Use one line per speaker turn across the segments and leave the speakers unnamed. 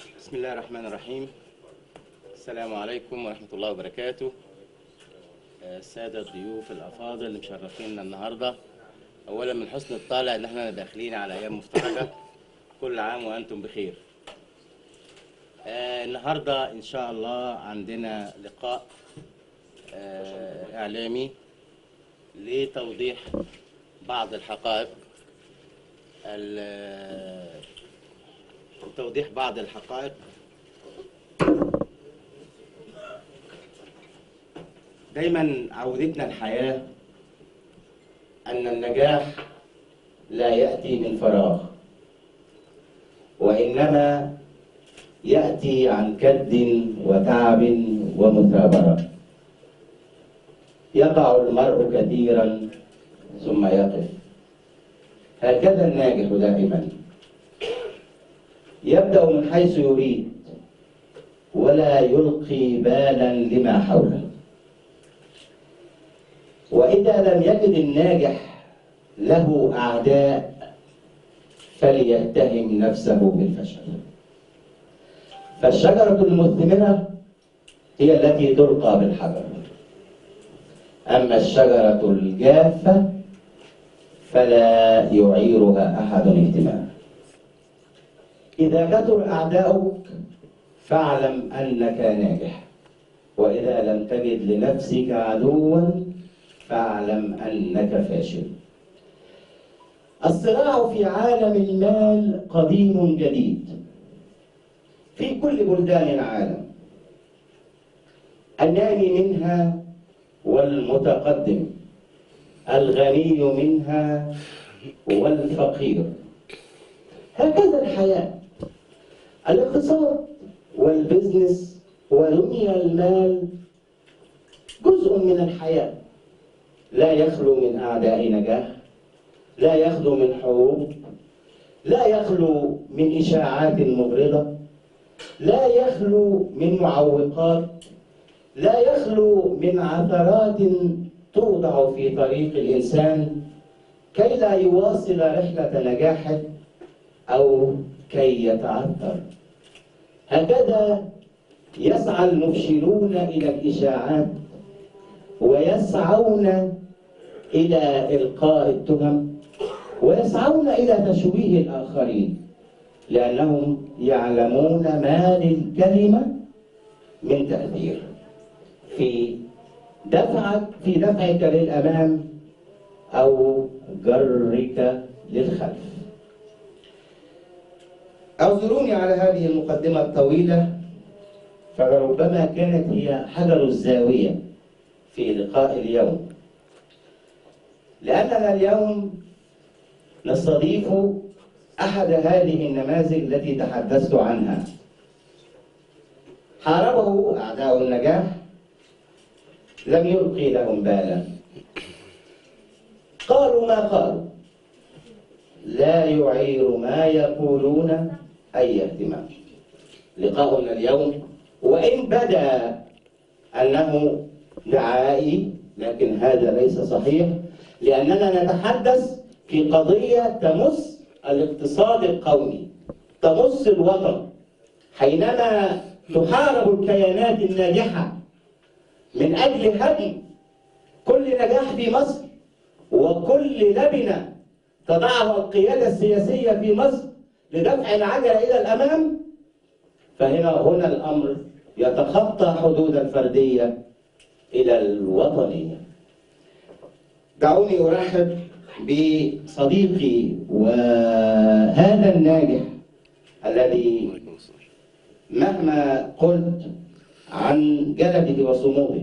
بسم الله الرحمن الرحيم. السلام عليكم ورحمة الله وبركاته. آه، السادة الضيوف الأفاضل اللي مشرفينا النهاردة. أولا من حسن الطالع إن إحنا داخلين على أيام مفترجة كل عام وأنتم بخير. آه، النهاردة إن شاء الله عندنا لقاء آه، إعلامي لتوضيح بعض الحقائق لتوضيح بعض الحقائق. دايما عودتنا الحياة أن النجاح لا يأتي من فراغ وإنما يأتي عن كد وتعب ومثابرة. يقع المرء كثيرا ثم يقف. هكذا الناجح دائما. يبدأ من حيث يريد ولا يلقي بالا لما حوله. وإذا لم يجد الناجح له أعداء فليتهم نفسه بالفشل. فالشجرة المثمرة هي التي تلقى بالحجر. أما الشجرة الجافة فلا يعيرها أحد اهتمام إذا كثر أعداؤك فاعلم أنك ناجح. وإذا لم تجد لنفسك عدوا فاعلم أنك فاشل. الصراع في عالم المال قديم جديد. في كل بلدان العالم. النامي منها والمتقدم. الغني منها والفقير. هكذا الحياة. الاقتصاد والبزنس ودنيا المال جزء من الحياة. لا يخلو من أعداء نجاح لا يخلو من حروب لا يخلو من إشاعات مغرضة لا يخلو من معوقات لا يخلو من عثرات توضع في طريق الإنسان كي لا يواصل رحلة نجاحه أو كي يتعثر هكذا يسعى المفشلون إلى الإشاعات ويسعون إلى إلقاء التهم ويسعون إلى تشويه الآخرين لأنهم يعلمون ما للكلمة من تأثير. في دفعك في دفعك للأمام أو جرك للخلف. أعذروني على هذه المقدمة الطويلة فلربما كانت هي حجر الزاوية في لقاء اليوم. لأننا اليوم نستضيف أحد هذه النماذج التي تحدثت عنها. حاربه أعداء النجاح لم يلقي لهم بالا. قالوا ما قالوا؟ لا يعير ما يقولون. أي اهتمام. لقاؤنا اليوم وإن بدا أنه دعائي لكن هذا ليس صحيح لأننا نتحدث في قضية تمس الاقتصاد القومي تمس الوطن. حينما تحارب الكيانات الناجحة من أجل هدم كل نجاح في مصر وكل لبنة تضعها القيادة السياسية في مصر لدفع العجلة إلى الأمام فهنا هنا الأمر يتخطى حدود الفردية إلى الوطنية. دعوني أرحب بصديقي وهذا الناجح الذي مهما قلت عن جلده وصموده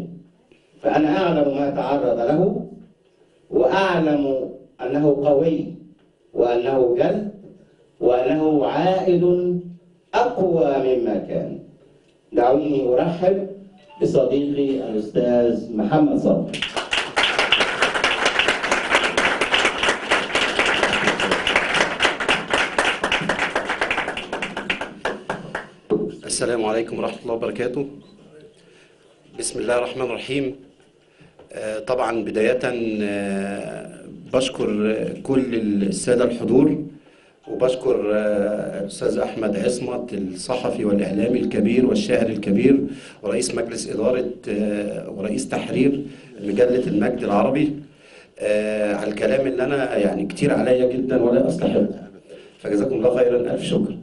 فأنا أعلم ما تعرض له وأعلم أنه قوي وأنه جلد وأنه عائد أقوى مما كان. دعوني أرحب بصديقي الأستاذ محمد صبري.
السلام عليكم ورحمة الله وبركاته. بسم الله الرحمن الرحيم. آه، طبعا بداية آه، بشكر كل السادة الحضور وبشكر آه، الأستاذ أحمد عصمت الصحفي والإعلامي الكبير والشاعر الكبير ورئيس مجلس إدارة آه، ورئيس تحرير مجلة المجد العربي. آه، على الكلام اللي أنا يعني كتير عليا جدا ولا أستحق. فجزاكم الله خيرا ألف شكر.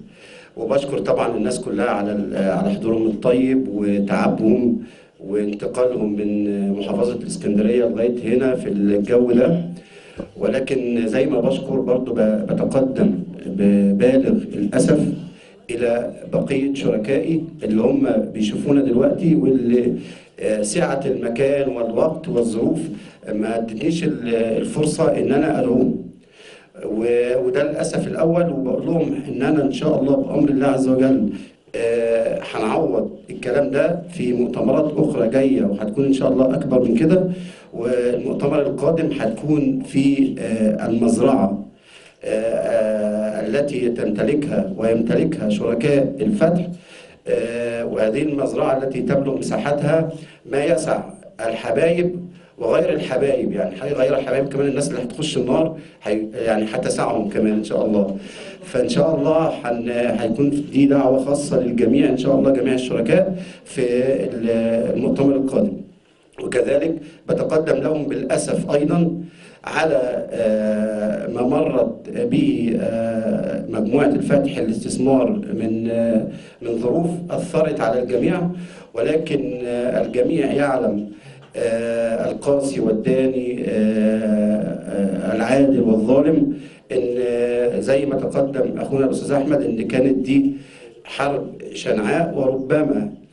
وبشكر طبعا الناس كلها على على حضورهم الطيب وتعبهم وانتقالهم من محافظة الإسكندرية لغاية هنا في الجو ده. ولكن زي ما بشكر برضو بتقدم. ببالغ الأسف إلى بقية شركائي اللي هم بيشوفونا دلوقتي واللي آه، سعة المكان والوقت والظروف ما ادتنيش ال- الفرصة إن أنا و- وده للأسف الأول وبقول لهم إن أنا إن شاء الله بأمر الله عز وجل آه، هنعوض الكلام ده في مؤتمرات أخرى جاية وهتكون إن شاء الله أكبر من كده. والمؤتمر القادم هتكون في آه، المزرعة. آه، التي تمتلكها ويمتلكها شركاء الفتح آه، وهذه المزرعة التي تبلغ مساحتها ما يسع الحبايب وغير الحبايب يعني غير الحبايب كمان الناس اللي هتخش النار يعني هتسعهم كمان إن شاء الله. فإن شاء الله هيكون دي دعوة خاصة للجميع إن شاء الله جميع الشركاء في ال- المؤتمر القادم. وكذلك بتقدم لهم بالأسف أيضا على آه، ما مرت به آه، مجموعة الفتح الاستثمار من آه، من ظروف أثرت على الجميع ولكن آه، الجميع يعلم آه، القاسي والداني آه، آه، العادل والظالم إن آه، زي ما تقدم أخونا الأستاذ أحمد إن كانت دي حرب شنعاء وربما آه،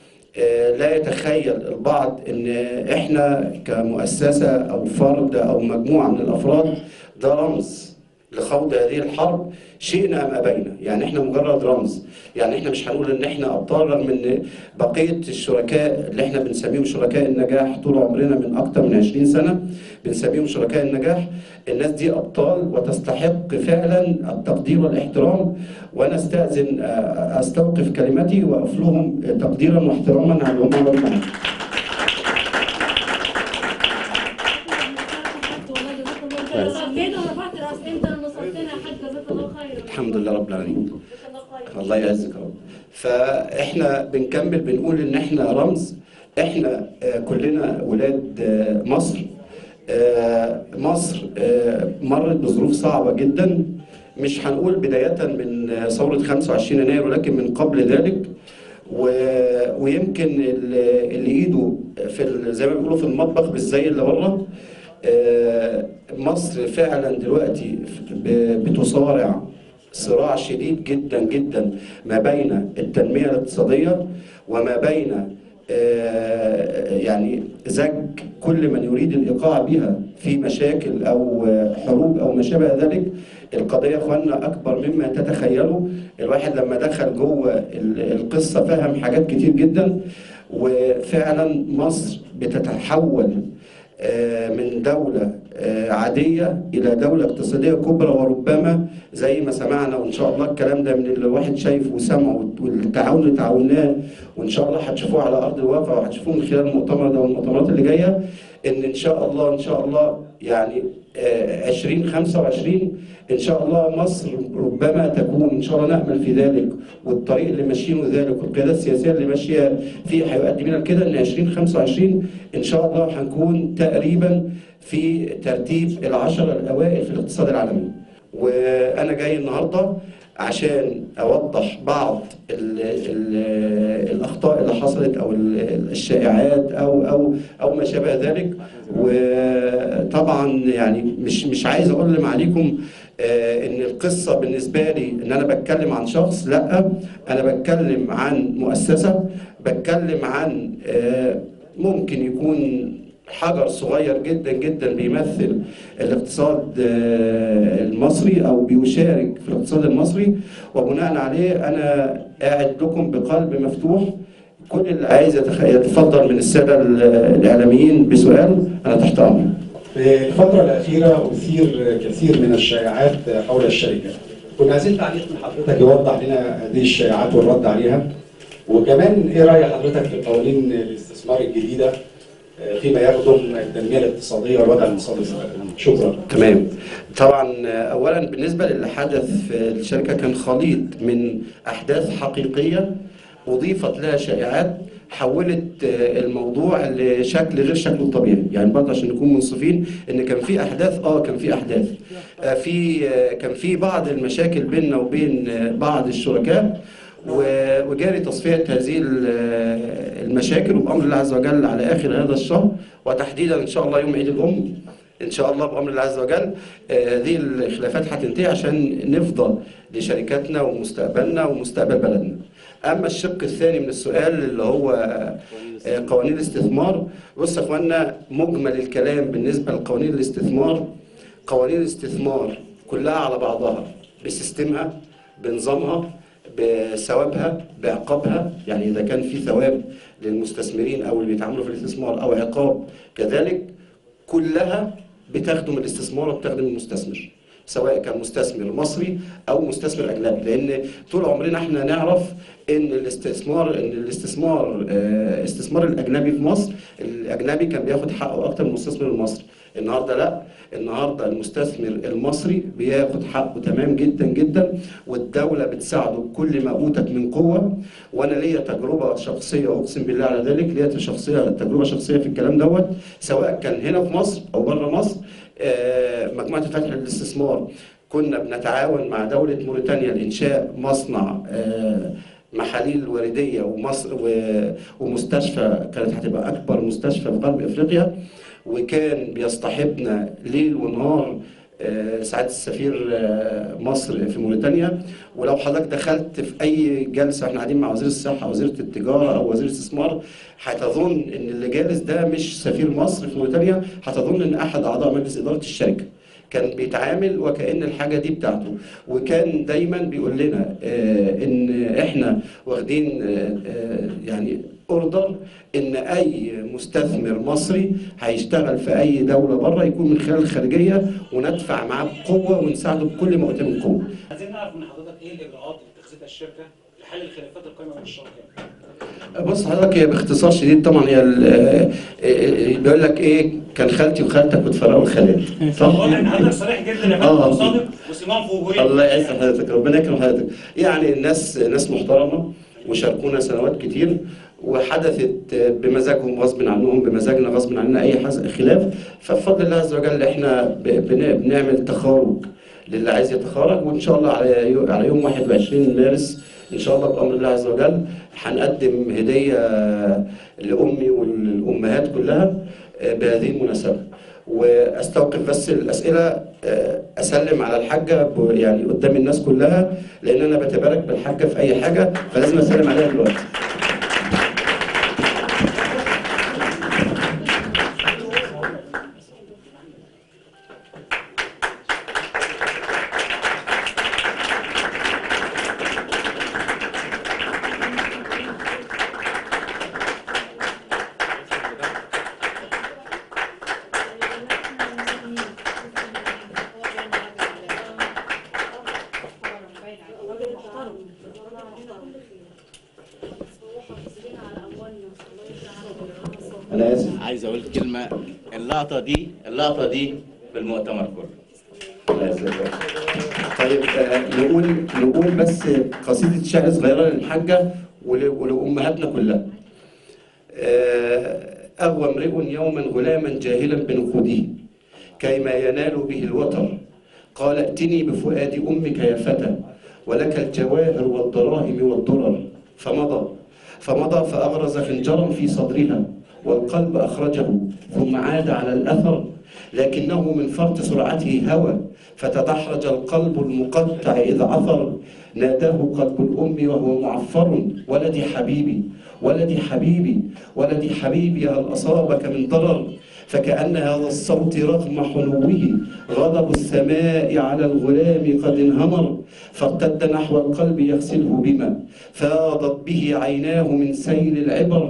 لا يتخيل البعض إن إحنا كمؤسسة أو فرد أو مجموعة من الأفراد ده رمز لخوض هذه الحرب شئنا أم أبينا. يعني إحنا مجرد رمز. يعني إحنا مش هنقول إن إحنا أبطال رغم إن بقية الشركاء اللي إحنا بنسميهم شركاء النجاح طول عمرنا من أكتر من 20 سنة بنسميهم شركاء النجاح الناس دي أبطال وتستحق فعلا التقدير والاحترام وأنا أستأذن آه، أستوقف كلمتي واقف لهم تقديرا واحتراما على
الله خيرا
الحمد لله رب العالمين.
الله
يعزك يا رب. فإحنا بنكمل بنقول إن إحنا رمز. إحنا آه، كلنا ولاد آه، مصر. مصر آه، مرت بظروف صعبة جدا مش هنقول بداية من آه، ثورة 25 يناير ولكن من قبل ذلك. ويمكن اللي ايده في. زي ما بيقولوا في المطبخ بالزي اللي بره آه، مصر فعلا دلوقتي بتصارع صراع شديد جدا جدا ما بين التنمية الاقتصادية وما بين آه، يعني زج كل من يريد الإيقاع بها في مشاكل آه، حروب أو ما شابه ذلك. القضية يا إخواننا أكبر مما تتخيلوا الواحد لما دخل جوه ال- القصة فهم حاجات كتير جدا وفعلا مصر بتتحول آه، من دولة آه، عادية إلى دولة اقتصادية كبرى وربما زي ما سمعنا وإن شاء الله الكلام ده من اللي الواحد شايفه وسمعه والتعاون اللي تعاوناه وإن شاء الله هتشوفوه على أرض الواقع وهتشوفوه من خلال المؤتمر ده والمؤتمرات اللي جاية إن إن شاء الله إن شاء الله يعني آه، 2025 إن شاء الله مصر ربما تكون إن شاء الله نأمل في ذلك والطريق اللي ماشيينه ذلك والقيادة السياسية اللي ماشية فيه هيؤدي بينا لكده إن 2025 إن شاء الله هنكون تقريبا في ترتيب العشرة الأوائل في الاقتصاد العالمي. وأنا جاي النهاردة عشان أوضح بعض ال ال الأخطاء اللي حصلت أو ال- الشائعات أو أو أو ما شابه ذلك. وطبعا يعني مش مش عايز أقول عليكم آه، إن القصة بالنسبة لي إن أنا بتكلم عن شخص لأ أنا بتكلم عن مؤسسة بتكلم عن آه، ممكن يكون حجر صغير جدا جدا بيمثل الاقتصاد آه، المصري أو بيشارك في الاقتصاد المصري وبناء عليه أنا قاعد لكم بقلب مفتوح كل اللي عايز يتفضل من السادة ال- الإعلاميين بسؤال أنا تحت أمرك
في الفترة الأخيرة أثير كثير من الشائعات حول الشركة. كنا عايزين تعليق من حضرتك يوضح لنا هذه الشائعات والرد عليها. وكمان إيه رأي حضرتك في قوانين الاستثمار الجديدة آه، فيما يخدم التنمية الاقتصادية والوضع الاقتصادي. شكرا.
تمام طبعا اولا بالنسبة للي حدث في الشركة كان خليط من أحداث حقيقية أضيفت لها شائعات حولت آه، الموضوع لشكل غير شكله الطبيعي يعني برضه عشان نكون منصفين إن كان في أحداث آه كان في أحداث آه، في آه، كان في بعض المشاكل بيننا وبين آه، بعض الشركاء وجاري تصفية هذه ال- المشاكل وبأمر الله عز وجل على آخر هذا الشهر وتحديدا إن شاء الله يوم عيد الأم إن شاء الله بأمر الله عز وجل آه، هذه الخلافات هتنتهي عشان نفضل لشركاتنا ومستقبلنا ومستقبل بلدنا. أما الشق الثاني من السؤال اللي هو آه، قوانين الاستثمار بص يا إخوانا مجمل الكلام بالنسبة لقوانين الاستثمار قوانين الاستثمار كلها على بعضها بسيستمها بنظامها بثوابها بعقابها يعني إذا كان في ثواب للمستثمرين أو اللي بيتعاملوا في الاستثمار أو عقاب كذلك كلها بتخدم الاستثمار وبتخدم المستثمر سواء كان مستثمر مصري أو مستثمر أجنبي. لأن طول عمرنا إحنا نعرف إن الاستثمار إن الاستثمار آه، استثمار الأجنبي في مصر الأجنبي كان بياخد حقه أكتر من المستثمر المصري. النهارده لا. النهارده المستثمر المصري بياخد حقه تمام جدا جدا والدولة بتساعده بكل ما أوتت من قوة. وأنا ليا تجربة شخصية اقسم بالله على ذلك ليا شخصية تجربة شخصية في الكلام دوت سواء كان هنا في مصر أو بره مصر. آه، مجموعة فتح للاستثمار. كنا بنتعاون مع دولة موريتانيا لإنشاء مصنع آه، محاليل وردية ومصر ومستشفى كانت هتبقى أكبر مستشفى في غرب إفريقيا. وكان بيصطحبنا ليل ونهار آه، سعاده السفير آه، مصر في موريتانيا. ولو حضرتك دخلت في أي جلسة إحنا قاعدين مع وزير الصحة أو وزيره التجارة أو وزير الاستثمار هتظن إن اللي جالس ده مش سفير مصر في موريتانيا. هتظن إن أحد أعضاء مجلس إدارة الشركة كان بيتعامل وكأن الحاجة دي بتاعته. وكان دايما بيقول لنا آه، إن إحنا واخدين يعني order إن أي مستثمر مصري هيشتغل في أي دولة بره يكون من خلال الخارجية وندفع معاه بقوة ونساعده بكل ما اوتي من قوة
عايزين نعرف من حضرتك إيه الإجراءات اللي اتخذتها الشركة لحل الخلافات القائمة بين الشركاء؟
بص حضرتك هي باختصار شديد طبعا هي ال- آه، آه، بيقول لك إيه كان خالتي وخالتك وتفرقوا الخالات صح؟
حضرتك صريح جدا يا
آه.
فندم وصادق وسمعهم في
الله يعز حضرتك ربنا يكرم حضرتك يعني الناس ناس محترمة وشاركونا سنوات كتير وحدثت بمزاجهم غصب عنهم بمزاجنا غصب عننا أي خلاف. فبفضل الله عز وجل إحنا بنعمل تخارج للي عايز يتخارج. وإن شاء الله على على يوم 21 مارس إن شاء الله بأمر الله عز وجل هنقدم هدية لأمي والامهات كلها بهذه المناسبة. وأستوقف بس الأسئلة آه، أسلم على الحاجة يعني قدام الناس كلها لأن أنا بتبارك بالحاجة في أي حاجة فلازم أسلم عليها دلوقتي.
اللقطة دي اللقطة دي بالمؤتمر كله.
طيب آه، نقول نقول بس قصيدة شعر صغيرة للحاجة ول- ولأمهاتنا كلها. آه، أغوى امرئ يوما غلاما جاهلا بنقوده كيما ينال به الوتر قال ائتني بفؤاد أمك يا فتى ولك الجواهر والدراهم والدرر فمضى فمضى فأغرز خنجرا في صدرها. والقلب أخرجه ثم عاد على الأثر لكنه من فرط سرعته هوى فتدحرج القلب المقطع إذ عثر. ناداه قلب الأم وهو معفر. ولدي حبيبي ولدي حبيبي ولدي حبيبي هل أصابك من ضرر؟ فكأن هذا الصوت رغم حنوه غضب السماء على الغلام قد انهمر. فارتد نحو القلب يغسله بما فاضت به عيناه من سيل العبر.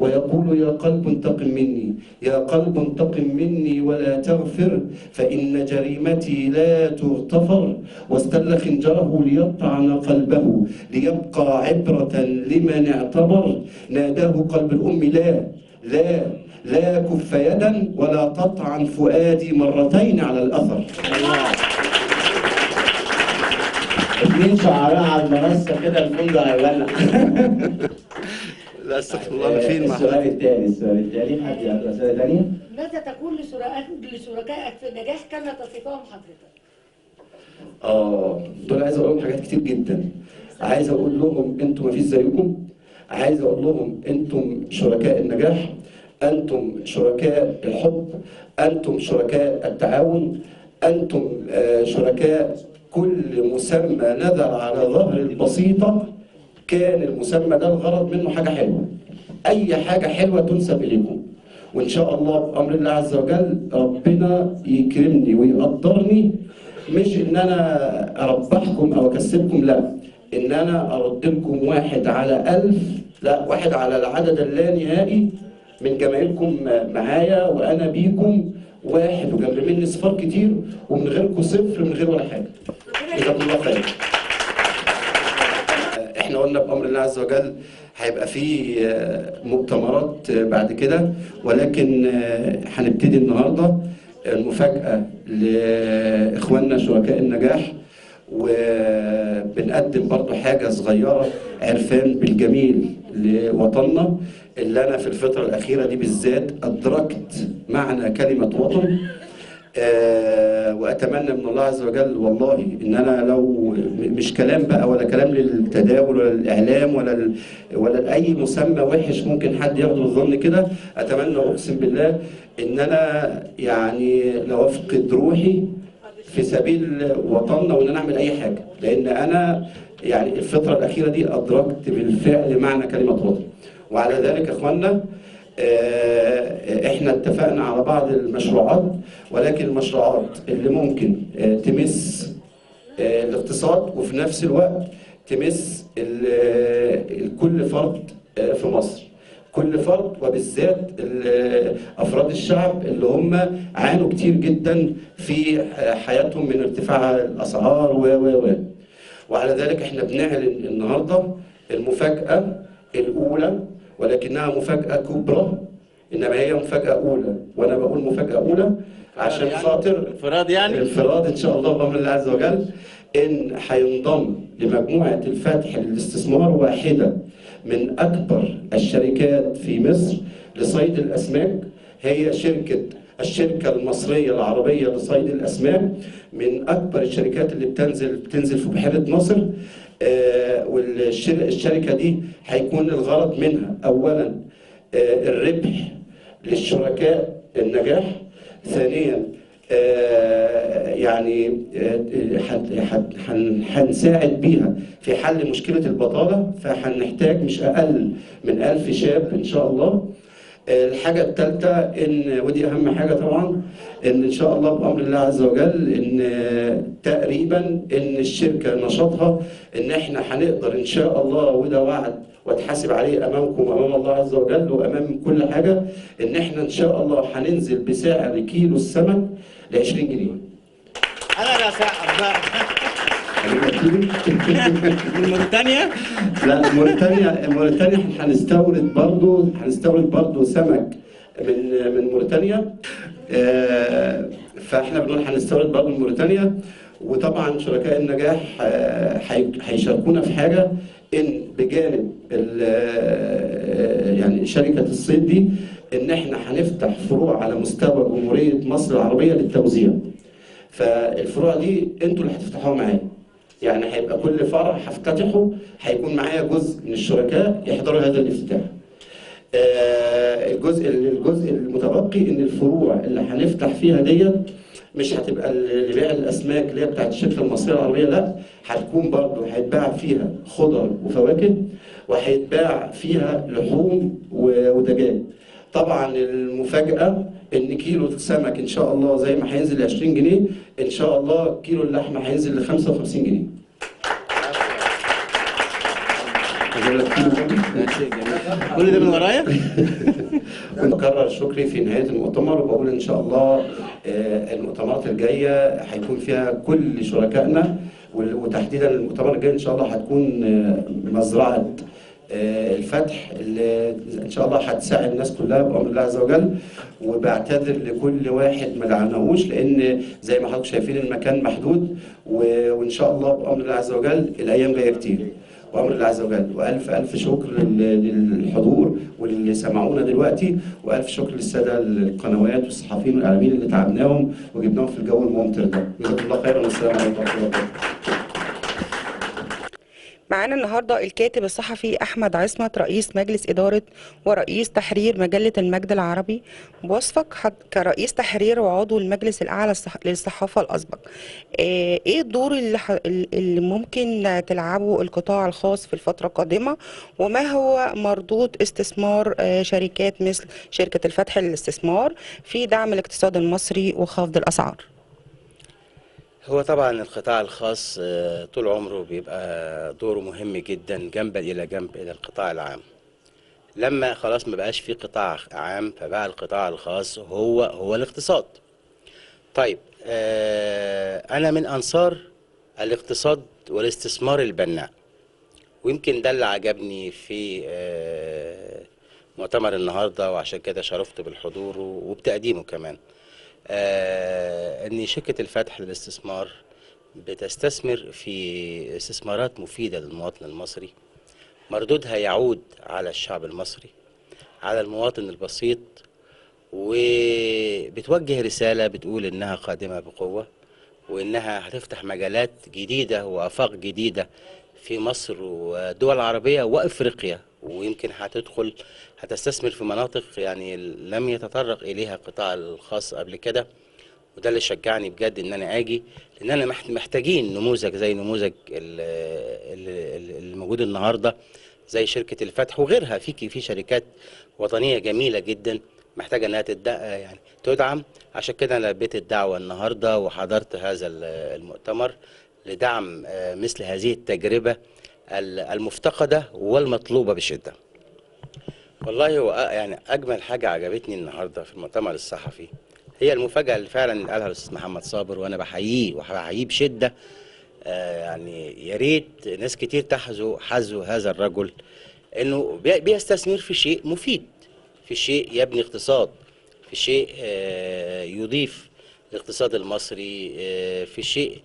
ويقول يا قلب انتقم مني يا قلب انتقم مني ولا تغفر فإن جريمتي لا تغتفر. واستل خنجره ليطعن قلبه ليبقى عبرة لمن اعتبر. ناداه قلب الأم لا لا. لا كف يدا ولا تطعن فؤادي مرتين على الأثر.
اتنين شعراء على المنصة كده الفندق هيولع.
لا استغفر الله فين مع
السؤال الثاني السؤال الثاني حد عنده أسئلة ثانية؟
ماذا تقول لشركائك لشركائك في النجاح كما تصفهم حضرتك؟
آه دول عايز أقول لهم حاجات كتير جدا. عايز أقول لهم أنتم مفيش زيكم. عايز أقول لهم أنتم شركاء النجاح. أنتم شركاء الحب أنتم شركاء التعاون أنتم آه، شركاء كل مسمى نزل على ظهر البسيطة كان المسمى ده الغرض منه حاجة حلوة. أي حاجة حلوة تنسب إليكم. وإن شاء الله بأمر الله عز وجل ربنا يكرمني ويقدرني. مش إن أنا أربحكم أو أكسبكم لا. إن أنا أرد لكم واحد على ألف لا واحد على العدد اللانهائي من جماهيركم معايا وأنا بيكم واحد وجنب مني صفار كتير ومن غيركم صفر من غير ولا حاجة. جزاكم الله خير. إحنا قلنا بأمر الله عز وجل هيبقى في آه، مؤتمرات آه، بعد كده ولكن آه، هنبتدي النهارده المفاجأة لإخواننا شركاء النجاح وبنقدم برضو حاجة صغيرة عرفان بالجميل. لوطننا اللي أنا في الفترة الأخيرة دي بالذات أدركت معنى كلمة وطن. آه، وأتمنى من الله عز وجل والله إن أنا لو مش كلام بقى ولا كلام للتداول ولا الاعلام ولا ولا لأي مسمى وحش ممكن حد ياخده الظن كده أتمنى أقسم بالله إن أنا يعني لو أفقد روحي في سبيل وطننا وإن أنا أعمل أي حاجة. لأن أنا يعني الفترة الأخيرة دي أدركت بالفعل معنى كلمة وطن وعلى ذلك يا إخوانا آه، إحنا اتفقنا على بعض المشروعات ولكن المشروعات اللي ممكن آه، تمس آه، الاقتصاد وفي نفس الوقت تمس كل فرد في مصر. كل فرد وبالذات ال- أفراد الشعب اللي هم عانوا كتير جدا في حياتهم من ارتفاع الأسعار و و و. وعلى ذلك إحنا بنعلن النهارده المفاجأة الأولى ولكنها مفاجأة كبرى إنما هي مفاجأة أولى. وأنا بقول مفاجأة أولى عشان
يعني.
خاطر
انفراد يعني.
انفراد إن شاء الله بأمر الله عز وجل إن هينضم لمجموعة الفتح للاستثمار واحدة من أكبر الشركات في مصر لصيد الأسماك هي شركة الشركة المصرية العربية لصيد الأسماك من أكبر الشركات اللي بتنزل بتنزل في بحيرة ناصر آه، والشركة دي هيكون الغرض منها اولا آه، الربح للشركاء النجاح. ثانيا آه، يعني هن- هن- هن- هنساعد بيها في حل مشكلة البطالة فهنحتاج مش أقل من ألف شاب إن شاء الله. الحاجة الثالثة إن ودي أهم حاجة طبعا إن إن شاء الله بأمر الله عز وجل آه، تقريبا إن الشركة نشاطها إن إحنا هنقدر إن شاء الله وده وعد واتحاسب عليه أمامكم امام الله عز وجل وأمام كل حاجة إن إحنا إن شاء الله هننزل بسعر كيلو السمك ل 20 جنيه.
أنا لا سقف بقى
هنبقى
من موريتانيا
لا موريتانيا موريتانيا هنستورد برضو هنستورد برضو سمك من من موريتانيا آه، فاحنا بنقول هنستورد برضو من موريتانيا وطبعا شركاء النجاح آه، هي- هيشاركونا في حاجة إن بجانب آه، يعني شركة الصيد دي إن إحنا هنفتح فروع على مستوى جمهورية مصر العربية للتوزيع. فالفروع دي أنتوا اللي هتفتحوها معايا. يعني هيبقى كل فرع هفتتحه هيكون معايا جزء من الشركاء يحضروا هذا الافتتاح. آه، الجزء الجزء المتبقي إن الفروع اللي هنفتح فيها ديت مش هتبقى لبيع الأسماك اللي هي بتاعت الشركة المصرية العربية لأ هتكون برضه هيتباع فيها خضر وفواكه وهيتباع فيها لحوم ودجاج. طبعا المفاجأة إن كيلو السمك إن شاء الله زي ما هينزل ل 20 جنيه إن شاء الله كيلو اللحمة هينزل ل 55 جنيه.
كل ده من ورايا
بكرر شكري في نهاية المؤتمر وبقول إن شاء الله آه، المؤتمرات الجاية هيكون فيها كل شركائنا وتحديدا المؤتمر الجاي إن شاء الله هتكون آه، مزرعة الفتح اللي إن شاء الله هتساعد الناس كلها بأمر الله عز وجل وبعتذر لكل واحد ما لعناهوش لأن زي ما حضرتك شايفين المكان محدود وإن شاء الله بأمر الله عز وجل الأيام جاية كتير. بأمر الله عز وجل. والف ألف شكر لل- للحضور واللي سمعونا دلوقتي وألف شكر للسادة القنوات والصحفيين والاعلاميين اللي تعبناهم وجبناهم في الجو الممطر ده. جزاكم الله خيرا والسلام عليكم ورحمة الله وبركاته.
معانا النهارده الكاتب الصحفي أحمد عصمت رئيس مجلس إدارة ورئيس تحرير مجلة المجد العربي. بوصفك كرئيس تحرير وعضو المجلس الأعلى للصحافة الأسبق. آه، إيه الدور اللي ممكن تلعبه القطاع الخاص في الفترة القادمة؟ وما هو مردود استثمار آه، شركات مثل شركة الفتح للاستثمار في دعم الاقتصاد المصري وخفض الأسعار؟
هو طبعا القطاع الخاص آه، طول عمره بيبقى دوره مهم جدا جنبا إلى جنب إلى القطاع العام. لما خلاص ما بقاش في قطاع عام فبقى القطاع الخاص هو هو الاقتصاد. طيب آه، أنا من أنصار الاقتصاد والاستثمار البناء. ويمكن ده اللي عجبني في آه، مؤتمر النهارده وعشان كده شرفت بالحضور وبتقديمه كمان. إن شركة الفتح للاستثمار بتستثمر في استثمارات مفيدة للمواطن المصري. مردودها يعود على الشعب المصري على المواطن البسيط وبتوجه رسالة بتقول إنها قادمة بقوة وإنها هتفتح مجالات جديدة وآفاق جديدة في مصر والدول العربية وأفريقيا ويمكن هتدخل هتستثمر في مناطق يعني لم يتطرق إليها القطاع الخاص قبل كده وده اللي شجعني بجد إن أنا آجي لأن أنا محت- محتاجين نموذج زي نموذج ال- ال- ال- اللي موجود النهارده زي شركة الفتح وغيرها في في شركات وطنية جميلة جدا محتاجة إنها يعني تدعم عشان كده أنا لبيت الدعوة النهارده وحضرت هذا ال- المؤتمر لدعم آه، مثل هذه التجربة ال- المفتقدة والمطلوبة بشدة. والله هو يعني أجمل حاجة عجبتني النهارده في المؤتمر الصحفي هي المفاجأة اللي فعلا قالها الأستاذ محمد صابر وأنا بحييه وبحييه بشدة. آه، يعني يا ريت ناس كتير تحذو حذو هذا الرجل إنه بي- بيستثمر في شيء مفيد في شيء يبني اقتصاد في شيء آه، يضيف الاقتصاد المصري آه، في شيء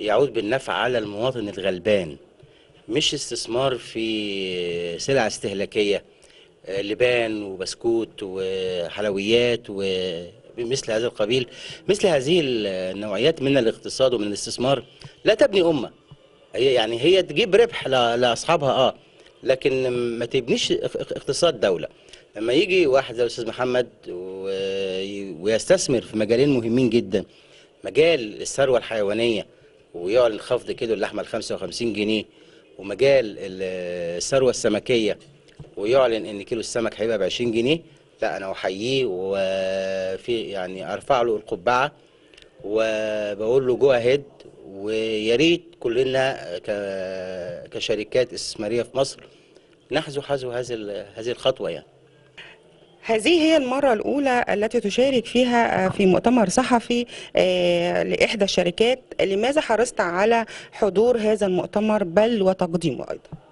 يعود بالنفع على المواطن الغلبان. مش استثمار في سلع استهلاكية. آه، لبان وبسكوت وحلويات ومثل هذا القبيل مثل هذه النوعيات من الاقتصاد ومن الاستثمار لا تبني أمة. هي يعني هي تجيب ربح لأصحابها آه. لكن ما تبنيش اق- اق- اقتصاد دولة. لما يجي واحد زي الأستاذ محمد ويستثمر في مجالين مهمين جدا مجال الثروة الحيوانية ويعلن خفض كيلو اللحمة ل 55 جنيه ومجال ال- الثروة السمكية ويعلن إن كيلو السمك هيبقى ب 20 جنيه. لا أنا أحييه وفي يعني أرفع له القبعة وبقول له جو اهيد ويا ريت كلنا كشركات استثمارية في مصر نحذو حذو هذه هذه الخطوة يعني.
هذه هي المرة الأولى التي تشارك فيها آه، في مؤتمر صحفي آه، لإحدى الشركات. لماذا حرصت على حضور هذا المؤتمر بل وتقديمه أيضا؟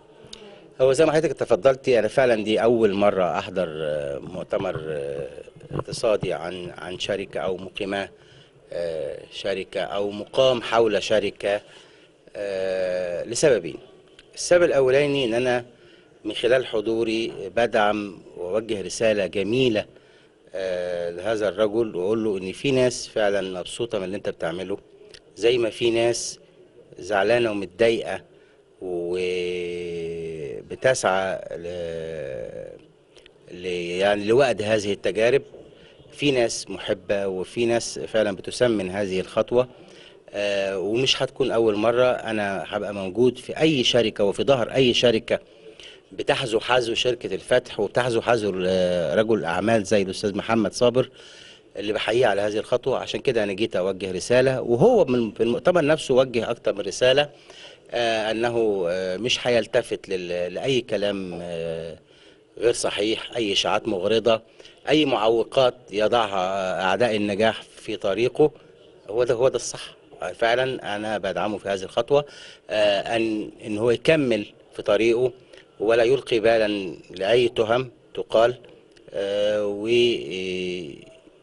هو زي ما حضرتك تفضلتي أنا فعلا دي أول مرة أحضر آه، مؤتمر آه، اقتصادي عن عن شركة أو مقيمة آه، شركة أو مقام حول شركة لسببين. السبب الأولاني إن أنا من خلال حضوري بدعم وأوجه رسالة جميلة لهذا الرجل وأقول له إن في ناس فعلا مبسوطة من اللي أنت بتعمله. زي ما في ناس زعلانة ومتضايقة وبتسعى ل... ل... يعني لوقت هذه التجارب. في ناس محبة وفي ناس فعلا بتسمن هذه الخطوة. آه، ومش هتكون أول مرة. أنا هبقى موجود في أي شركة وفي ظهر أي شركة بتحذو حذو شركة الفتح وبتحذو حذو رجل أعمال زي الأستاذ محمد صابر اللي بحييه على هذه الخطوة. عشان كده أنا جيت أوجه رسالة وهو في المؤتمر نفسه وجه أكتر من رسالة. آه، أنه آه، مش هيلتفت لأي كلام آه، غير صحيح أي إشاعات مغرضة أي معوقات يضعها أعداء النجاح في طريقه. هو ده هو ده الصح. فعلا أنا بدعمه في هذه الخطوة آه، أن إن هو يكمل في طريقه ولا يلقي بالا لأي تهم تقال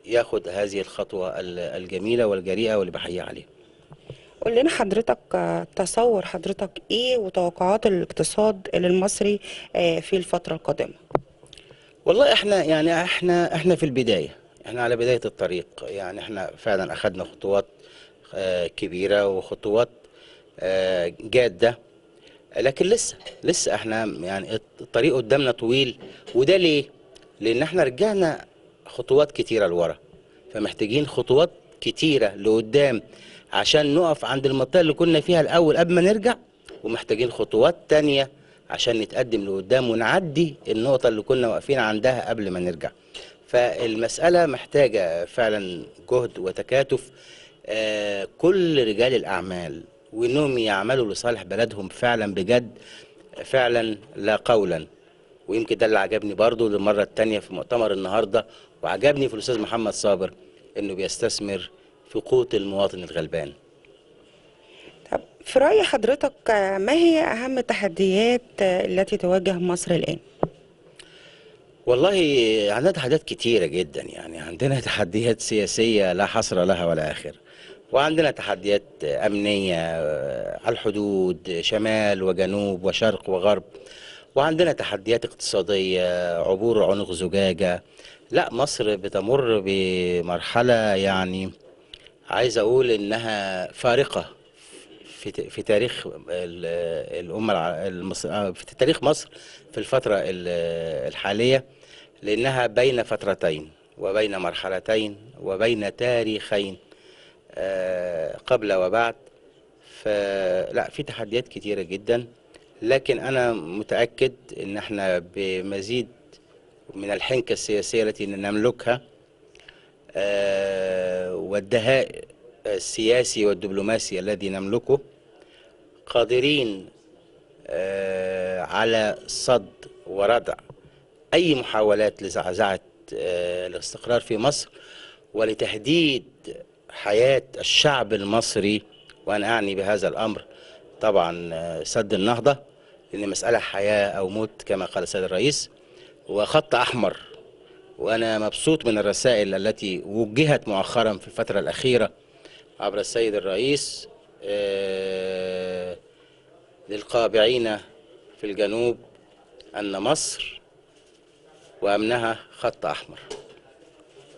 وياخد هذه الخطوة ال- الجميلة والجريئة واللي بحييه عليها
قول لنا حضرتك آه، تصور حضرتك إيه وتوقعات الاقتصاد المصري آه، في الفترة القادمة؟
والله إحنا يعني إحنا إحنا في البداية. إحنا على بداية الطريق. يعني إحنا فعلا اخذنا خطوات آه، كبيرة وخطوات جادة. لكن لسه لسه إحنا يعني الطريق قدامنا طويل. وده ليه؟ لأن إحنا رجعنا خطوات كتيرة لورا. فمحتاجين خطوات كتيرة لقدام. عشان نقف عند المنطقة اللي كنا فيها الأول قبل ما نرجع ومحتاجين خطوات تانية عشان نتقدم لقدام ونعدي النقطة اللي كنا واقفين عندها قبل ما نرجع. فالمسألة محتاجة فعلا جهد وتكاتف. آه، كل رجال الأعمال وإنهم يعملوا لصالح بلدهم فعلا بجد فعلا لا قولا. ويمكن ده اللي عجبني برضو للمرة التانية في مؤتمر النهاردة وعجبني في الأستاذ محمد صابر إنه بيستثمر في قوت المواطن الغلبان.
طب في رأي حضرتك ما هي أهم التحديات التي تواجه مصر الآن؟
والله عندنا تحديات كتيرة جدا يعني. عندنا تحديات سياسية لا حصر لها ولا آخر. وعندنا تحديات أمنية آه، على الحدود شمال وجنوب وشرق وغرب. وعندنا تحديات اقتصادية عبور عنق زجاجة. لا مصر بتمر بمرحلة يعني عايز أقول إنها فارقة في في تاريخ ال- الأمة الع- المصر آه، في تاريخ مصر في الفترة ال- الحالية لأنها بين فترتين وبين مرحلتين وبين تاريخين آه، قبل وبعد. فلا في تحديات كتيرة جدا. لكن أنا متأكد إن إحنا بمزيد من الحنكة السياسية التي نملكها والدهاء السياسي والدبلوماسي الذي نملكه قادرين آه، على صد وردع أي محاولات لزعزعة آه، الاستقرار في مصر ولتهديد حياة الشعب المصري. وأنا أعني بهذا الأمر طبعا آه، سد النهضة لأن مسألة حياة أو موت كما قال السيد الرئيس. وخط أحمر وأنا مبسوط من الرسائل التي وجهت مؤخرا في الفترة الأخيرة عبر السيد الرئيس آه، للقابعين في الجنوب أن مصر وأمنها خط أحمر.